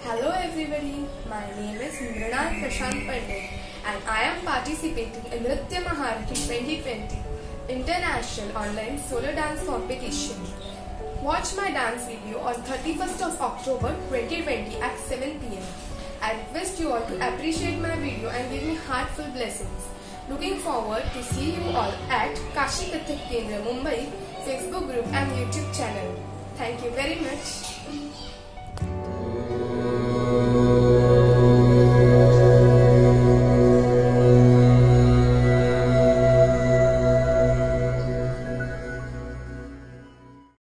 Hello everybody, my name is Mrunal Prashant Pandit, and I am participating in Nritya Maharati 2020 International Online Solo Dance Competition. Watch my dance video on 31st of October 2020 at 7 pm. I request you all to appreciate my video and give me heartfelt blessings. Looking forward to see you all at Kashi Kathak Kendra Mumbai Facebook group and YouTube channel. Thank you very much.